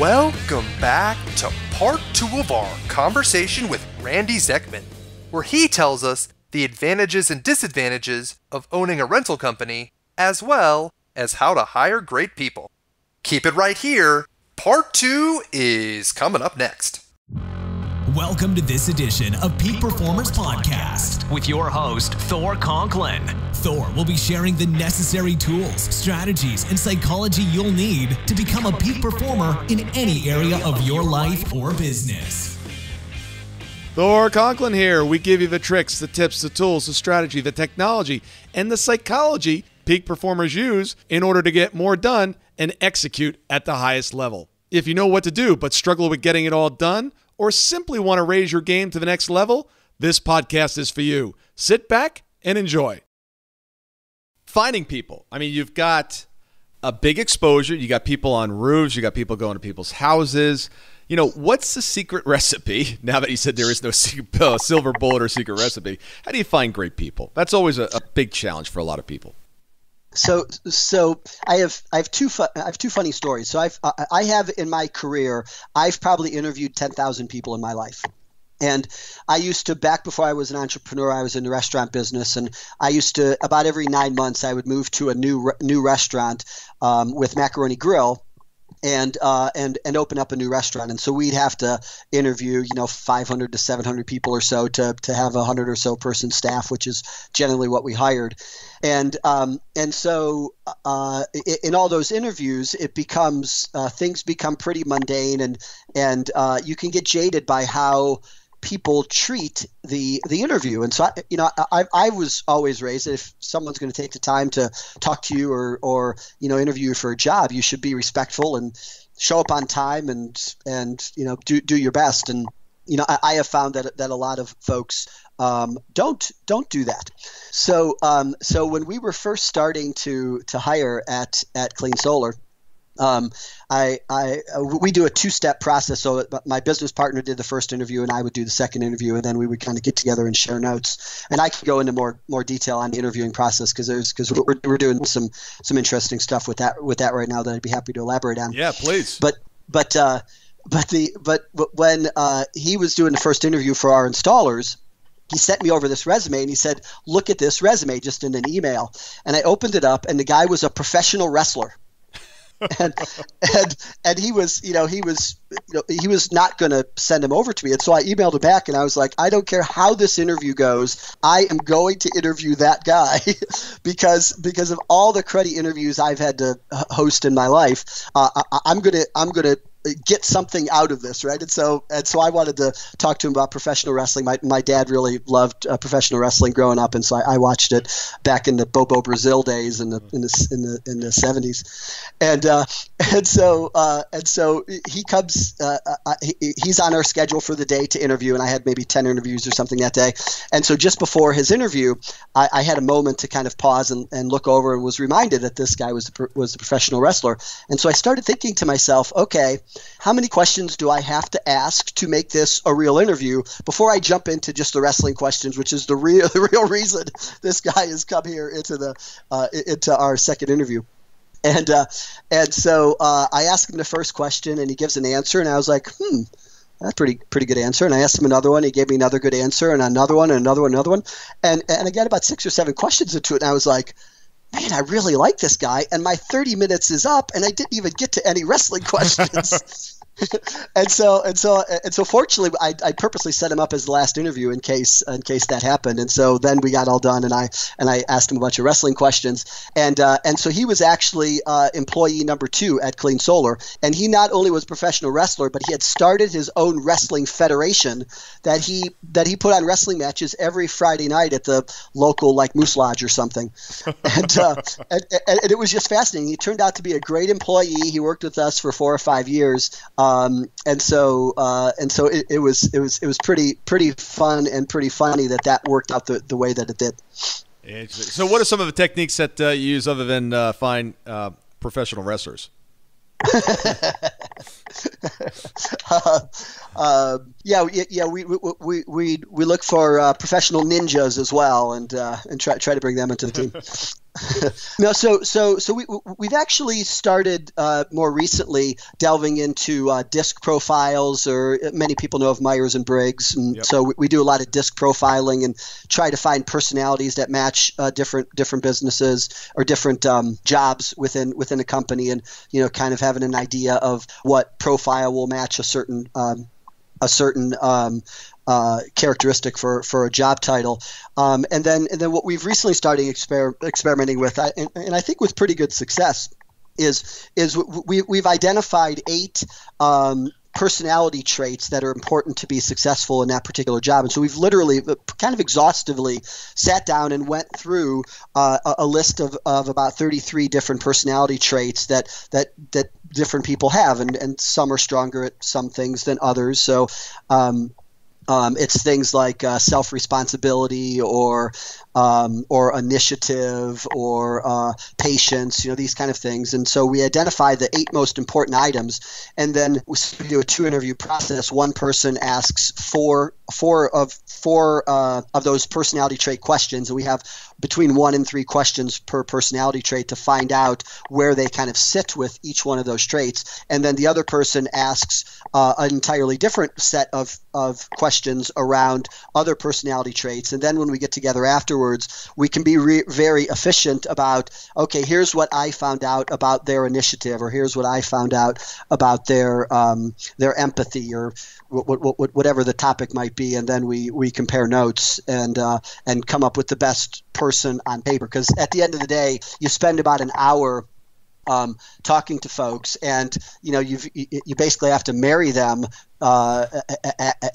Welcome back to part two of our conversation with Randy Zechman, where he tells us the advantages and disadvantages of owning a rental company, as well as how to hire great people. Keep it right here. Part two is coming up next. Welcome to this edition of Peak Performers Podcast with your host, Thor Conklin. Thor will be sharing the necessary tools, strategies, and psychology you'll need to become a peak performer in any area of your life or business. Thor Conklin here. We give you the tricks, the tips, the tools, the strategy, the technology, and the psychology peak performers use in order to get more done and execute at the highest level. If you know what to do but struggle with getting it all done, or simply want to raise your game to the next level, this podcast is for you. Sit back and enjoy. Finding people. I mean, you've got a big exposure. You got people on roofs, you got people going to people's houses. You know, what's the secret recipe? Now that you said there is no uh, silver bullet or secret recipe, how do you find great people? That's always a, a big challenge for a lot of people. So, so I have I have two fu- I have two funny stories. So I've I have in my career I've probably interviewed ten thousand people in my life. And I used to, back before I was an entrepreneur, I was in the restaurant business, and I used to about every nine months I would move to a new new restaurant um, with Macaroni Grill, and uh, and and open up a new restaurant. And so we'd have to interview, you know, 500 to 700 people or so to to have a hundred or so person staff, which is generally what we hired. And um, and so uh, in all those interviews, it becomes uh, things become pretty mundane, and and uh, you can get jaded by how people treat the the interview. And so, I, you know, I, I was always raised if someone's going to take the time to talk to you or or you know interview you for a job, you should be respectful and show up on time and and you know do do your best. And you know, I, I have found that that a lot of folks um, don't don't do that. So um, so when we were first starting to to hire at at Clean Solar um, I, I, we do a two-step process. So my business partner did the first interview, and I would do the second interview, and then we would kind of get together and share notes. And I could go into more more detail on the interviewing process because there's because we're, we're doing some some interesting stuff with that with that right now that I'd be happy to elaborate on. Yeah, please. But but uh, but the but, but when uh, he was doing the first interview for our installers he sent me over this resume and he said, Look at this resume just in an email. And I opened it up, and the guy was a professional wrestler. And and and he was you know he was you know he was not going to send him over to me. And so i emailed him back and i was like i don't care how this interview goes i am going to interview that guy because because of all the cruddy interviews i've had to host in my life. Uh, I, i'm gonna i'm gonna get something out of this, right? And so, and so I wanted to talk to him about professional wrestling. My, my dad really loved uh, professional wrestling growing up, and so I, I, watched it back in the Bobo Brazil days in the in the in the in the seventies, and uh, and so uh, and so he comes. Uh, uh, he, he's on our schedule for the day to interview, and I had maybe ten interviews or something that day, and so just before his interview, I, I had a moment to kind of pause and, and look over, and was reminded that this guy was was a professional wrestler, and so I started thinking to myself, okay how many questions do I have to ask to make this a real interview before I jump into just the wrestling questions, which is the real the real reason this guy has come here into the uh, into our second interview. And uh, and so uh, I asked him the first question, and he gives an answer, and I was like, hmm, that's pretty pretty good answer. And I asked him another one. He gave me another good answer, and another one, and another one, another one. And and I got about six or seven questions into it, and I was like, man, I really like this guy. And my 30 minutes is up, and I didn't even get to any wrestling questions. and so and so and so fortunately I, I purposely set him up as the last interview in case in case that happened. And so then we got all done and I and I asked him a bunch of wrestling questions. And uh, and so he was actually uh, employee number two at Clean Solar. And he not only was a professional wrestler but he had started his own wrestling federation that he that he put on wrestling matches every Friday night at the local like Moose Lodge or something. And, uh, and, and, it was just fascinating. He turned out to be a great employee. He worked with us for four or five years um, and so uh, and so it, it, was it was it was pretty pretty fun and pretty funny that that worked out the, the way that it did. So, what are some of the techniques that uh, you use other than uh, find uh, professional wrestlers? uh, yeah, yeah, we we we we look for uh, professional ninjas as well, and uh, and try try to bring them into the team. no, so so so we we've actually started uh, more recently delving into uh, disc profiles, or many people know of Myers and Briggs, and yep. so we, we, do a lot of disc profiling and try to find personalities that match uh, different different businesses or different um, jobs within within a company, and you know, kind of having an idea of what profile will match a certain um, a certain um, uh, characteristic for, for a job title. Um, and then and then what we've recently started exper- experimenting with, I, and, and, I think with pretty good success, is is we, we've identified eight um, personality traits that are important to be successful in that particular job. And so we've literally, uh, kind of exhaustively, sat down and went through uh, a, list of, of about 33 different personality traits that that that different people have, and, and some are stronger at some things than others. So um, um, it's things like uh, self responsibility or um, or initiative or uh, patience, you know, these kind of things. And so we identify the eight most important items, and then we do a two interview process. One person asks four four of four uh, of those personality trait questions, and we have between one and three questions per personality trait to find out where they kind of sit with each one of those traits. And then the other person asks uh, an entirely different set of, of questions around other personality traits. And then when we get together afterwards, we can be re- very efficient about, okay, here's what I found out about their initiative, or here's what I found out about their, um, their empathy, or whatever the topic might be, and then we, we compare notes and uh, and come up with the best person on paper. Because at the end of the day, you spend about an hour um, talking to folks, and you know you you basically have to marry them uh,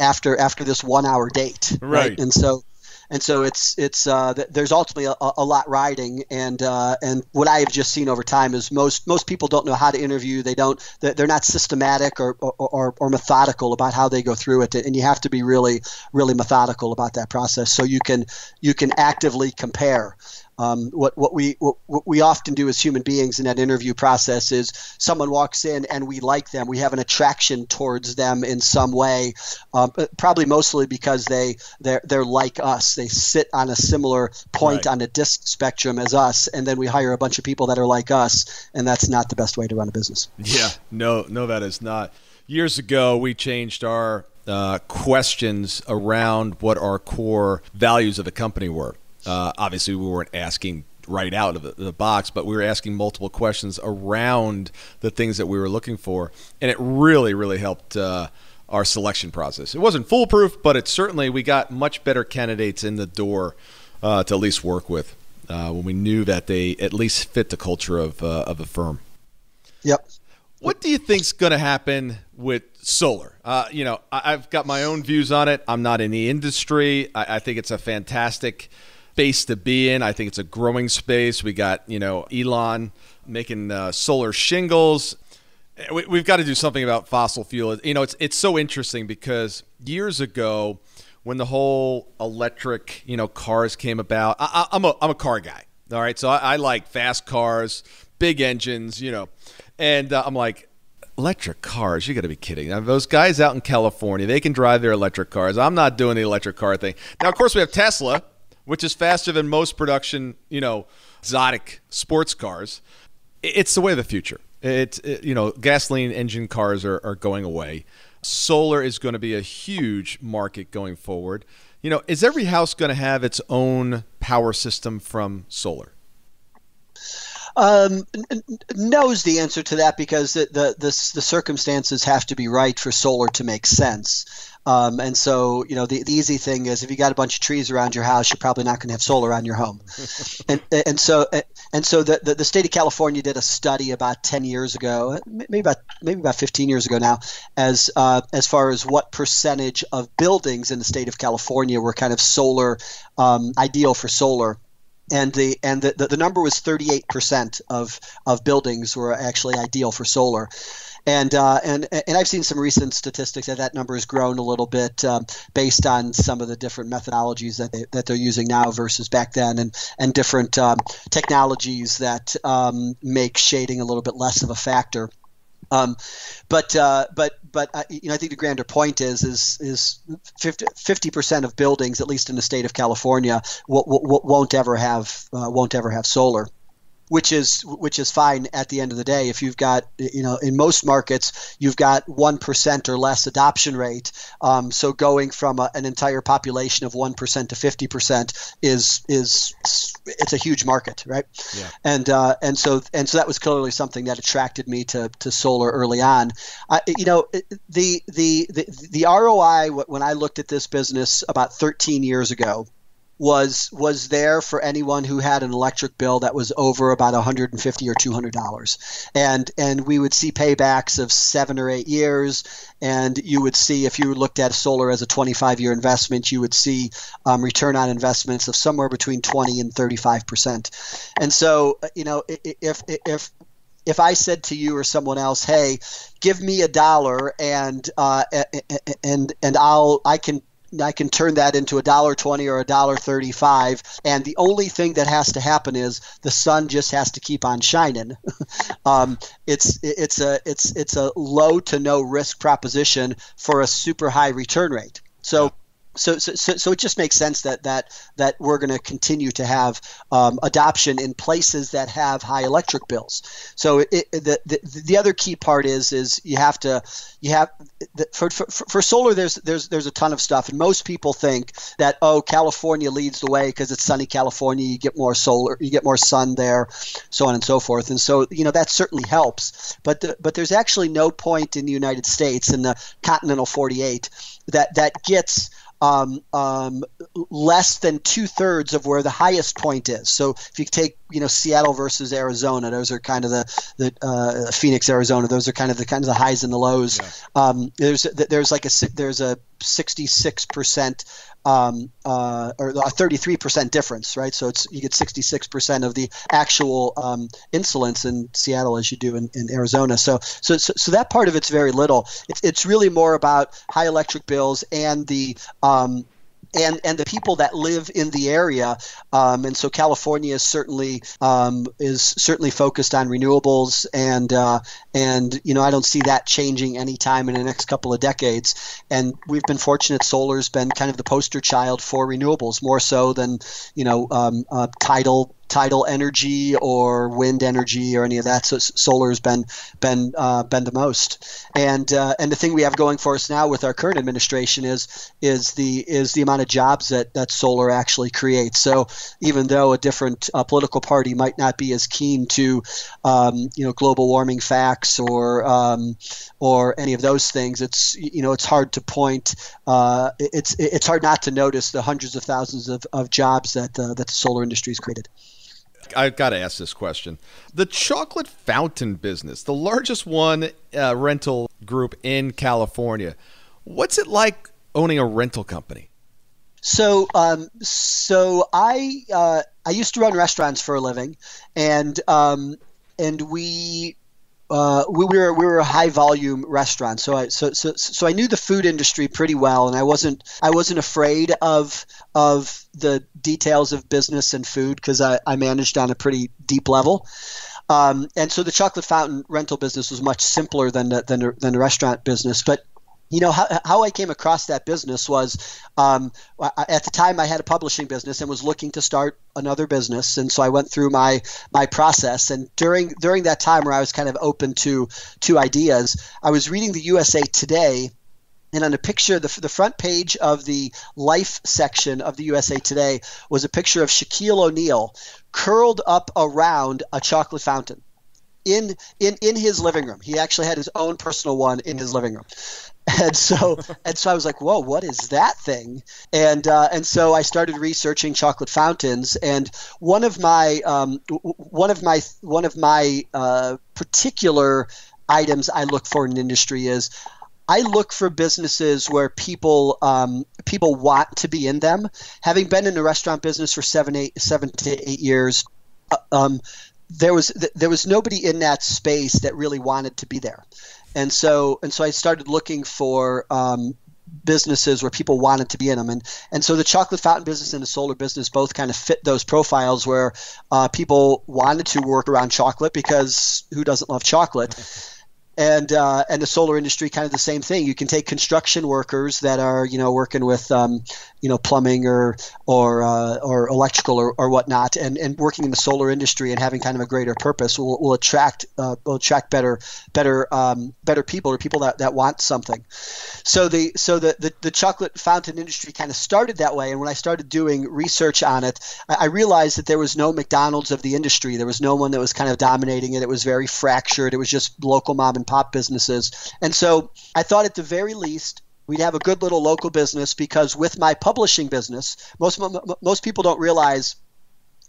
after after this one hour date, right? right? And so and so it's it's uh, there's ultimately a, a, lot riding, and uh, and what I have just seen over time is most most people don't know how to interview. They don't they're not systematic or or, or methodical about how they go through it, and you have to be really really methodical about that process so you can you can actively compare. Um, what what we what, what, we often do as human beings in that interview process is someone walks in and we like them, we have an attraction towards them in some way, um, probably mostly because they they're they're like us. They sit on a similar point right. on a disc spectrum as us, and then we hire a bunch of people that are like us, and that's not the best way to run a business. Yeah, no, no, that is not. Years ago, we changed our uh, questions around what our core values of the company were. Uh, obviously, we weren't asking right out of the, box, but we were asking multiple questions around the things that we were looking for, and it really, really helped uh, our selection process. It wasn't foolproof, but it certainly we got much better candidates in the door uh, to at least work with uh, when we knew that they at least fit the culture of uh, of a firm. Yep. What do you think's going to happen with solar? Uh, you know, I, have got my own views on it. I'm not in the industry. I, I think it's a fantastic space to be in. I think it's a growing space. We got, you know, Elon making uh, solar shingles. We, we've got to do something about fossil fuel. You know, it's it's so interesting because years ago, when the whole electric, you know, cars came about, I, am a I'm a car guy. All right, so I, I like fast cars, big engines, you know, and uh, I'm like, electric cars you got to be kidding now, those guys out in california they can drive their electric cars i'm not doing the electric car thing now of course we have tesla which is faster than most production, you know, exotic sports cars. It's the way of the future. It's it, you know, gasoline engine cars are, are going away. Solar is going to be a huge market going forward. You know, is every house going to have its own power system from solar? Um, knows the answer to that because the, the, the the circumstances have to be right for solar to make sense. Um, and so, you know, the, the easy thing is if you got a bunch of trees around your house, you're probably not going to have solar on your home. and and so and so the, the, the state of California did a study about 10 years ago, maybe about maybe about 15 years ago now, as uh, as far as what percentage of buildings in the state of California were kind of solar um, ideal for solar and the and the, the, the number was 38% of of buildings were actually ideal for solar and uh, and and I've seen some recent statistics that that number has grown a little bit um, based on some of the different methodologies that they, that they're using now versus back then, and and different um, technologies that um, make shading a little bit less of a factor. Um, but uh, but but uh, you know I think the grander point is is is 50 percent of buildings, at least in the state of California, w- w- won't ever have uh, won't ever have solar. Which is which is fine at the end of the day. If you've got you know in most markets you've got one percent or less adoption rate. Um, so going from a, an entire population of one percent to fifty percent is is it's a huge market right? Yeah. and uh, and so and so that was clearly something that attracted me to, to solar early on. Uh, you know the, the the the ROI when I looked at this business about 13 years ago was was there for anyone who had an electric bill that was over about 150 or 200 dollars. And and we would see paybacks of seven or eight years. And you would see if you looked at solar as a 25 year investment you would see um, return on investments of somewhere between 20 and 35 percent. And so you know if if if I said to you or someone else, "Hey, give me a dollar and uh, and and I'll I can I can turn that into a dollar twenty or a dollar thirty-five, and the only thing that has to happen is the sun just has to keep on shining. um, it's it's a it's it's a low to no risk proposition for a super high return rate. So so, so, so it just makes sense that that that we're going to continue to have um, adoption in places that have high electric bills. So it, the, the the other key part is is you have to you have for, for, for solar there's there's there's a ton of stuff. And most people think that oh California leads the way because it's sunny California you get more solar you get more sun there so on and so forth. And so you know that certainly helps. But the, but there's actually no point in the United States in the continental 48 that that gets um, um, less than two thirds of where the highest point is. So if you take you know Seattle versus Arizona, those are kind of the the uh, Phoenix, Arizona. Those are kind of the kind of the highs and the lows. Yeah. Um, there's there's like a there's a 66 percent um, uh, or a 33% difference, right? So it's you get 66% of the actual um, insolation in Seattle as you do in, in Arizona. So, so, so, so, that part of it's very little. It's, it's really more about high electric bills and the um, and and the people that live in the area. Um, and so California is certainly um, is certainly focused on renewables, and uh, and you know I don't see that changing anytime in the next couple of decades. And we've been fortunate. Solar's been kind of the poster child for renewables, more so than you know um, uh, tidal tidal energy or wind energy or any of that. So solar has been been uh, been the most. And uh, and the thing we have going for us now with our current administration is is the is the amount of jobs that that solar actually creates. So even though a different uh, political party might not be as keen to um, you know global warming facts or um, or any of those things, it's you know it's hard to point. Uh, it's it's hard not to notice the hundreds of thousands of, of jobs that uh, that the solar industry has created. I've got to ask this question. The chocolate fountain business, the largest one uh, rental group in California, what's it like owning a rental company? So, um, so I uh, I used to run restaurants for a living, and um, and we uh, we, were we were a high volume restaurant, so I so, so so I knew the food industry pretty well, and I wasn't I wasn't afraid of of the details of business and food because I, I managed on a pretty deep level. Um, and so the chocolate fountain rental business was much simpler than the, than, the, than the restaurant business. But you know how, how I came across that business was um, at the time I had a publishing business and was looking to start another business, and so I went through my my process. And during during that time where I was kind of open to to ideas, I was reading the USA Today. And on a picture, the, the front page of the life section of the USA Today was a picture of Shaquille O'Neal curled up around a chocolate fountain in in in his living room. He actually had his own personal one in his living room. And so and so I was like, "Whoa, what is that thing?" And uh, and so I started researching chocolate fountains. And one of my um, one of my one of my uh, particular items I look for in industry is I look for businesses where people um, people want to be in them. Having been in the restaurant business for seven eight seven to eight years. Uh, um, there was there was nobody in that space that really wanted to be there and so and so I started looking for um, businesses where people wanted to be in them. And and so the chocolate fountain business and the solar business both kind of fit those profiles where uh, people wanted to work around chocolate because who doesn't love chocolate and uh, and the solar industry kind of the same thing. You can take construction workers that are you know working with um, you know plumbing or or uh, or electrical or, or whatnot, and, and working in the solar industry and having kind of a greater purpose will, will attract uh, will attract better better um, better people or people that, that want something. So the so the, the, the chocolate fountain industry kind of started that way, and when I started doing research on it, I, I realized that there was no McDonald's of the industry. There was no one that was kind of dominating it. It was very fractured. It was just local mom and pop businesses, and so I thought at the very least we'd have a good little local business because with my publishing business, most most people don't realize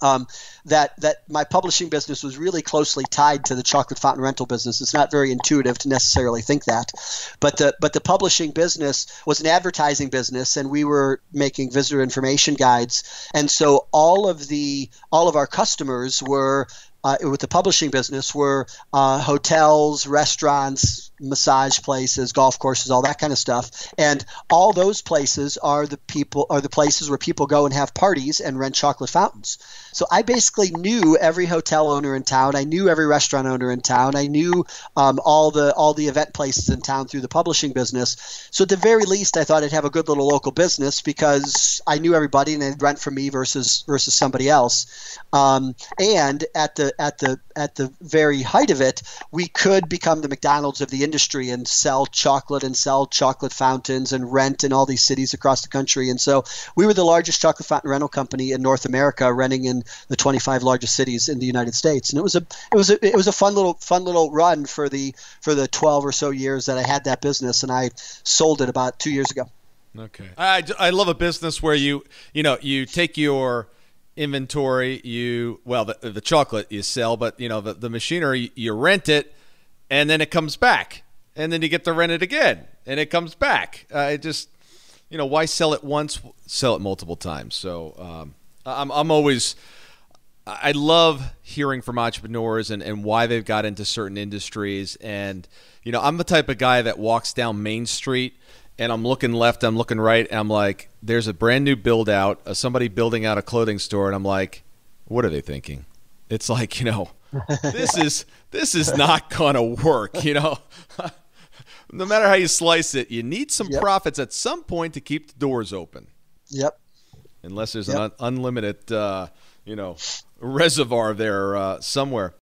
um, that that my publishing business was really closely tied to the chocolate fountain rental business. It's not very intuitive to necessarily think that, but the but the publishing business was an advertising business, and we were making visitor information guides, and so all of the all of our customers were uh, with the publishing business were uh, hotels, restaurants, massage places, golf courses, all that kind of stuff. And all those places are the people are the places where people go and have parties and rent chocolate fountains. So I basically knew every hotel owner in town. I knew every restaurant owner in town. I knew um, all the all the event places in town through the publishing business. So at the very least, I thought I'd have a good little local business because I knew everybody and they'd rent from me versus versus somebody else. Um, and at the at the at the very height of it, we could become the McDonald's of the industry and sell chocolate and sell chocolate fountains and rent in all these cities across the country. And so we were the largest chocolate fountain rental company in North America, renting in the 25 largest cities in the United States. And it was a it was a, it was a fun little fun little run for the for the 12 or so years that I had that business, and I sold it about two years ago. Okay, I, I love a business where you you know you take your inventory you well the, the chocolate you sell but you know the, the machinery you rent it and then it comes back. And then you get to rent it again and it comes back. Uh, it just you know why sell it once sell it multiple times? So um, I'm, I'm always I love hearing from entrepreneurs and, and why they've got into certain industries. And you know I'm the type of guy that walks down Main Street and I'm looking left, I'm looking right, and I'm like, there's a brand new build out, of somebody building out a clothing store, and I'm like, what are they thinking? It's like, you know, this is this is not gonna work, you know. no matter how you slice it, you need some yep. profits at some point to keep the doors open. Yep. Unless there's yep. an un- unlimited, uh, you know, reservoir there uh, somewhere.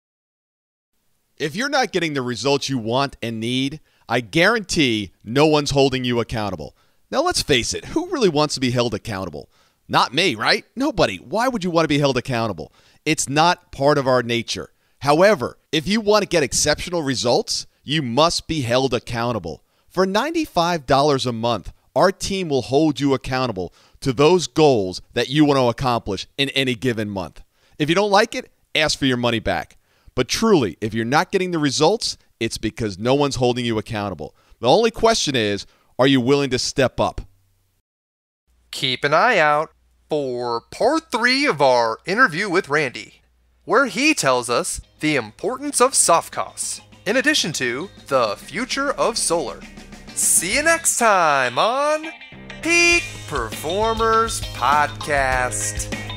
If you're not getting the results you want and need, I guarantee no one's holding you accountable. Now, let's face it, who really wants to be held accountable? Not me, right? Nobody. Why would you want to be held accountable? It's not part of our nature. However, if you want to get exceptional results, you must be held accountable. For $95 a month, our team will hold you accountable to those goals that you want to accomplish in any given month. If you don't like it, ask for your money back. But truly, if you're not getting the results, it's because no one's holding you accountable. The only question is are you willing to step up? Keep an eye out for part three of our interview with Randy, where he tells us the importance of soft costs, in addition to the future of solar. See you next time on Peak Performers Podcast.